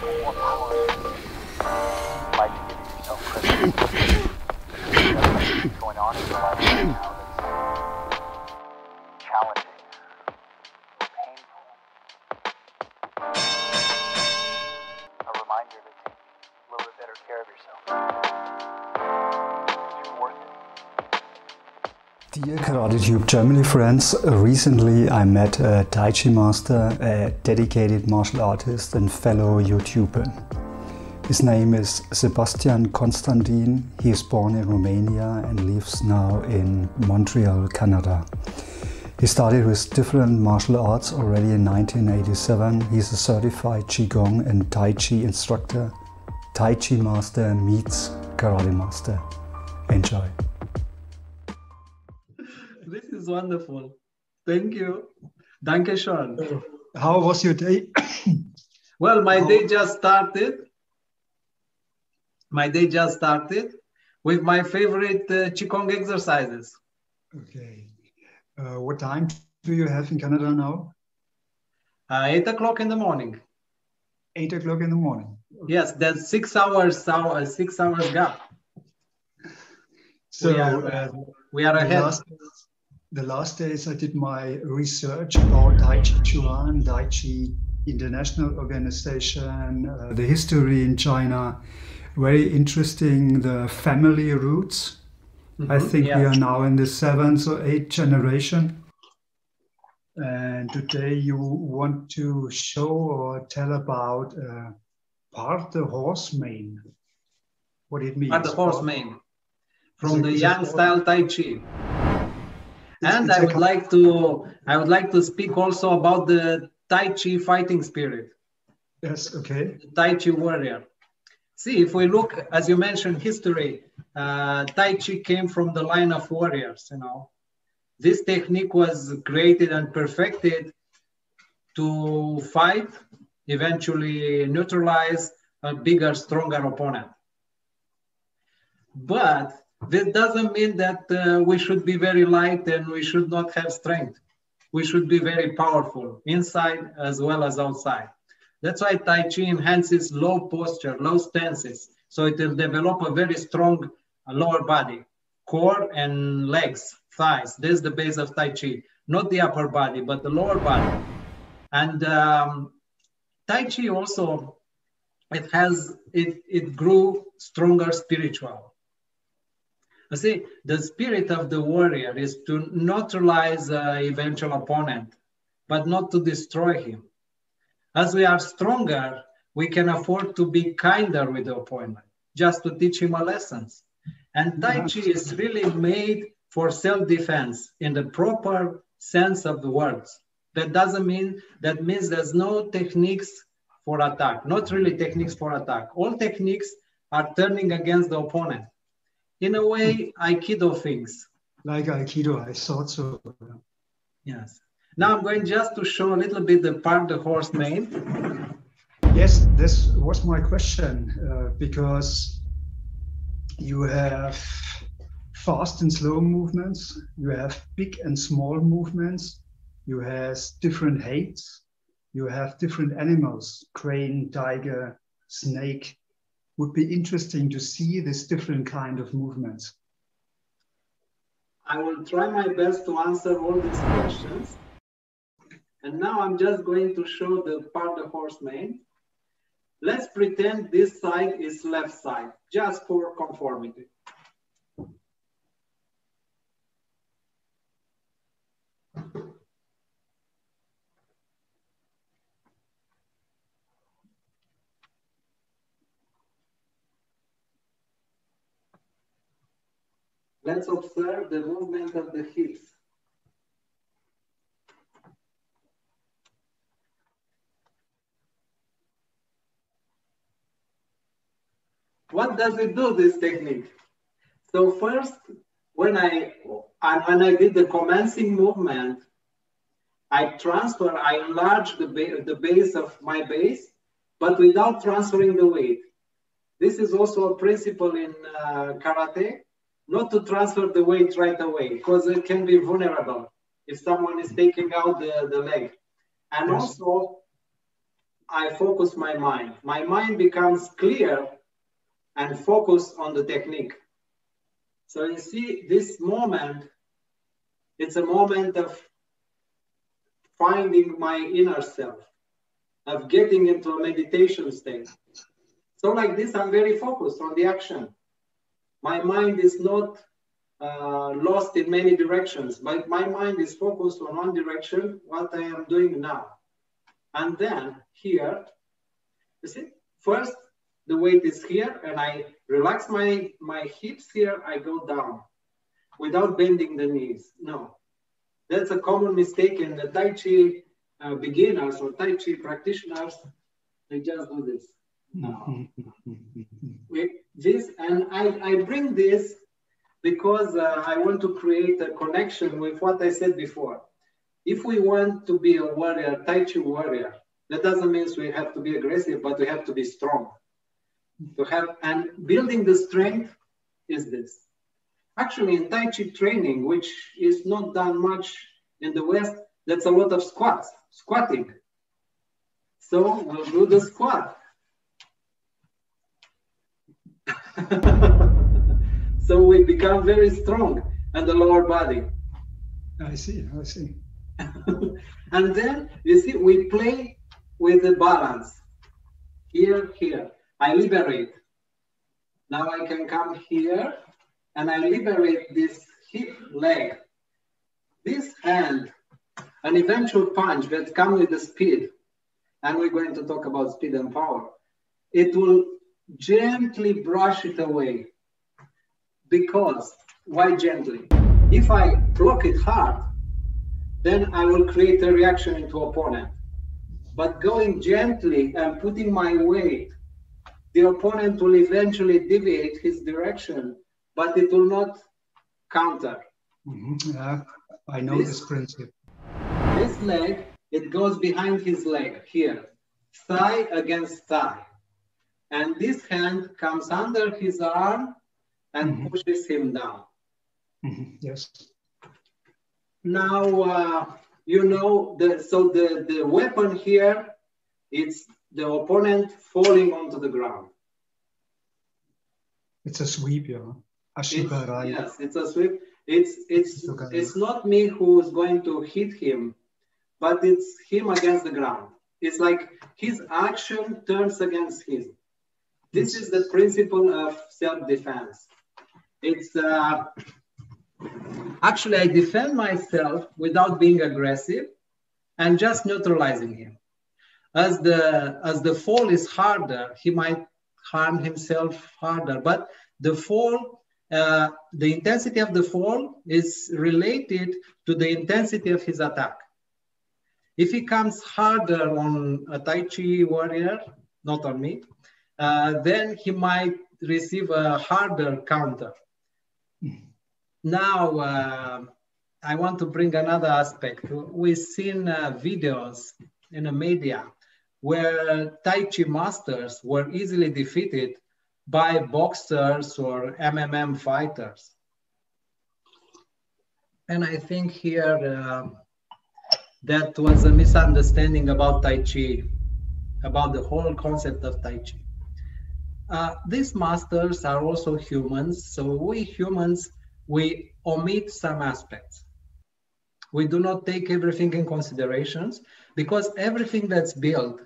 power yourself credit. Going on in your life right now Dear KarateTube Germany friends, recently I met a Tai Chi master, a dedicated martial artist and fellow YouTuber. His name is Sebastian Constantin. He is born in Romania and lives now in Montreal, Canada. He started with different martial arts already in 1987. He's a certified Qigong and Tai Chi instructor. Tai Chi master meets Karate master. Enjoy. This is wonderful. Thank you. Danke schön. How was your day? Well, my day just started. My day just started with my favorite uh, Qigong exercises. Okay. Uh, what time do you have in Canada now? Uh, eight o'clock in the morning. Eight o'clock in the morning. Yes, that's six hours, hour, six hours gap. So We are- uh, We are ahead. last, the last days I did my research about Tai Chi Chuan, Tai Chi International Organization, uh, the history in China. Very interesting, the family roots. I Mhm, think we are now in the seventh or eighth generation. And today you want to show or tell about uh, part the horse mane. What it means. Are the horse mane from the Yang style Tai Chi. And I would like to I would like to speak also about the Tai Chi fighting spirit. Yes, okay. Tai Chi warrior. See, if we look, as you mentioned, history, uh, Tai Chi came from the line of warriors. You know, this technique was created and perfected to fight, eventually neutralize a bigger, stronger opponent. But this doesn't mean that uh, we should be very light and we should not have strength. We should be very powerful inside as well as outside. That's why Tai Chi enhances low posture, low stances. So it will develop a very strong uh, lower body, core and legs, thighs. This is the base of Tai Chi, not the upper body, but the lower body. And um, Tai Chi also, it has, it, it grew stronger spiritual. You see, the spirit of the warrior is to neutralize uh, eventual opponent, but not to destroy him. As we are stronger, we can afford to be kinder with the opponent, just to teach him a lessons. And Tai Chi is really made for self-defense in the proper sense of the words. That doesn't mean that means there's no techniques for attack, not really techniques for attack. All techniques are turning against the opponent. In a way, Aikido things. Like Aikido, I thought so. Yes. Now I'm going just to show a little bit the part the horse mane. Yes, this was my question uh, because you have fast and slow movements, you have big and small movements, you have different heights, you have different animals, crane, tiger, snake. Would be interesting to see this different kind of movements. I will try my best to answer all these questions. And now I'm just going to show the part the horse mane. Let's pretend this side is left side, just for conformity. Let's observe the movement of the heels. What does it do, this technique? So first, when I, and when I did the commencing movement, I transfer, I enlarge the, ba the base of my base, but without transferring the weight. This is also a principle in uh, karate, not to transfer the weight right away, because it can be vulnerable if someone is taking out the, the leg. And Yes. also, I focus my mind. My mind becomes clear and focused on the technique. So you see, this moment, it's a moment of finding my inner self, of getting into a meditation state. So like this, I'm very focused on the action. My mind is not uh, lost in many directions, but my mind is focused on one direction, what I am doing now. And then here, you see, first the weight is here and I relax my, my hips here, I go down without bending the knees. No, that's a common mistake in the Tai Chi uh, beginners or Tai Chi practitioners. They just do this. No. this, and I, I bring this because uh, I want to create a connection with what I said before. If we want to be a warrior, Tai Chi warrior, that doesn't mean we have to be aggressive, but we have to be strong. To have and building the strength is this. Actually, in Tai Chi training, which is not done much in the West, that's a lot of squats, squatting. So we'll do the squat. so we become very strong and the lower body. I see, I see. and then you see, we play with the balance. Here, here. I liberate. Now I can come here and I liberate this hip leg. This hand, an eventual punch that comes with the speed, and we're going to talk about speed and power. It will gently brush it away. Because, why gently? If I block it hard, then I will create a reaction into opponent. But going gently and putting my weight, the opponent will eventually deviate his direction, but it will not counter. Mm-hmm. Yeah, I know this, this principle. This leg, it goes behind his leg here, thigh against thigh. And this hand comes under his arm and mm-hmm. pushes him down. Mm-hmm. Yes. Now, uh, you know, the, so the, the weapon here, it's the opponent falling onto the ground. It's a sweep, yeah. It's, yes, it's a sweep. It's it's it's not me who's going to hit him, but it's him against the ground. It's like his action turns against his. This is the principle of self-defense. It's uh, actually I defend myself without being aggressive and just neutralizing him. As the as the fall is harder, he might harm himself harder. But the fall, uh, the intensity of the fall is related to the intensity of his attack. If he comes harder on a Tai Chi warrior, not on me, uh, then he might receive a harder counter. Now, uh, I want to bring another aspect. We've seen uh, videos in the media where Tai Chi masters were easily defeated by boxers or MMM fighters. And I think here uh, that was a misunderstanding about Tai Chi, about the whole concept of Tai Chi. Uh, these masters are also humans, so we humans, we omit some aspects. We do not take everything in considerations because everything that's built,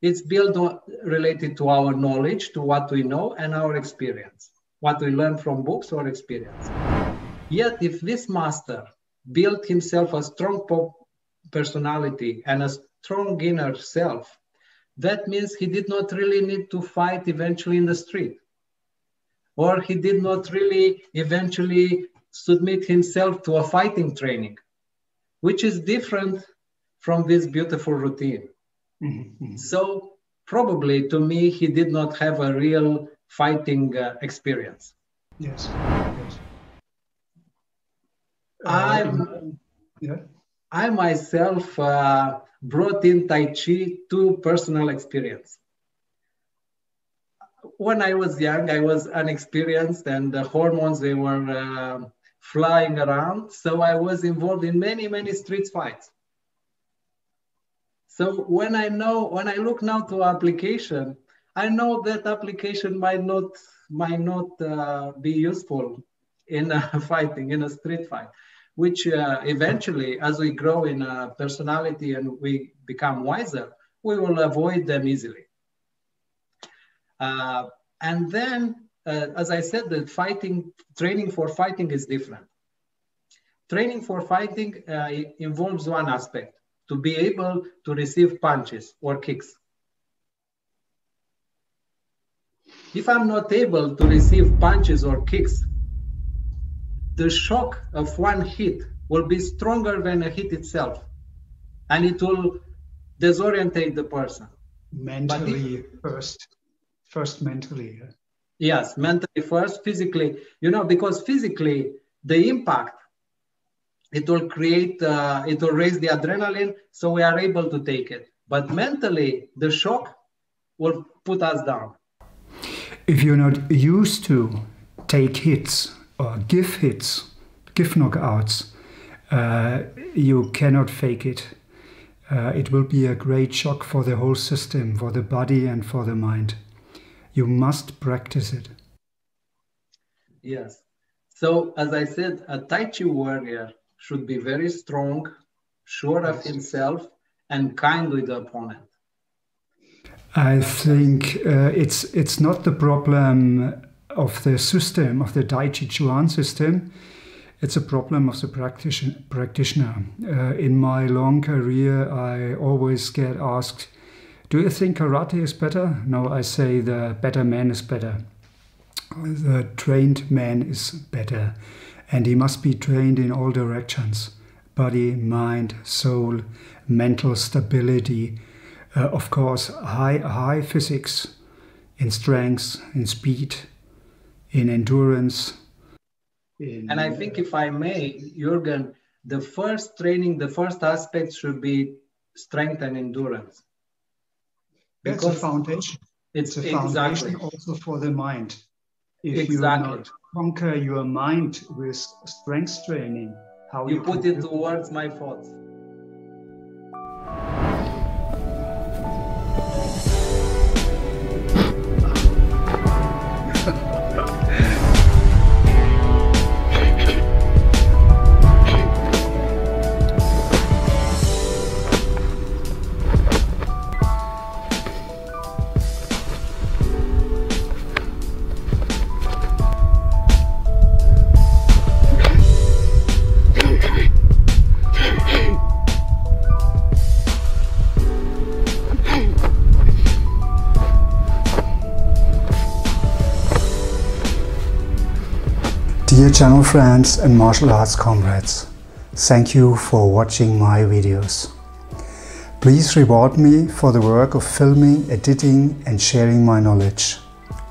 it's built on, related to our knowledge, to what we know and our experience, what we learn from books or experience. Yet if this master built himself a strong personality and a strong inner self, that means he did not really need to fight eventually in the street. Or he did not really eventually submit himself to a fighting training, which is different from this beautiful routine. Mm-hmm. So, probably to me, he did not have a real fighting uh, experience. Yes. yes. I'm, yeah. I myself uh, brought in Tai Chi to personal experience. When I was young, I was unexperienced and the hormones, they were uh, flying around. So I was involved in many, many street fights. So when I know, when I look now to application, I know that application might not might not uh, be useful in fighting in a street fight, which uh, eventually, as we grow in personality and we become wiser, we will avoid them easily. Uh, and then, uh, as I said, the fighting training for fighting is different. Training for fighting uh, involves one aspect, to be able to receive punches or kicks. If I'm not able to receive punches or kicks, the shock of one hit will be stronger than a hit itself. And it will disorientate the person. Mentally if, first, first mentally. Yes, mentally first, physically, you know, because physically the impact it will create uh, it will raise the adrenaline so we are able to take it but mentally the shock will put us down if you're not used to take hits or give hits give knockouts uh, you cannot fake it. Uh, it will be a great shock for the whole system for the body and for the mind. You must practice it. Yes. So as i said a tai chi warrior should be very strong, sure of himself, and kind with the opponent. I think uh, it's it's not the problem of the system of the Tai Chi Chuan system. It's a problem of the practitioner. Uh, in my long career, I always get asked, "Do you think karate is better?" No, I say the better man is better. The trained man is better and he must be trained in all directions body, mind, soul, mental stability, uh, of course, high, high physics in strength, in speed, in endurance. In, and I think, if I may, Jürgen, the first training, the first aspect should be strength and endurance. Because it's a foundation. It's, it's a foundation exactly. also for the mind. If exactly. you not conquer your mind with strength training, how you, you put it towards my thoughts. Channel friends and martial arts comrades, thank you for watching my videos. Please reward me for the work of filming, editing and sharing my knowledge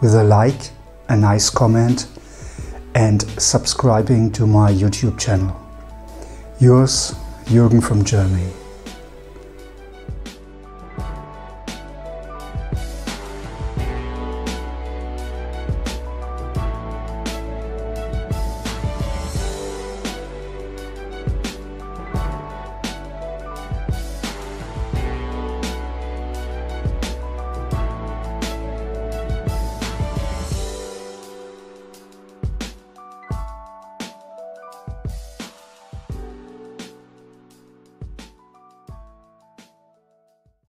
with a like, a nice comment and subscribing to my YouTube channel. Yours, Jürgen from Germany.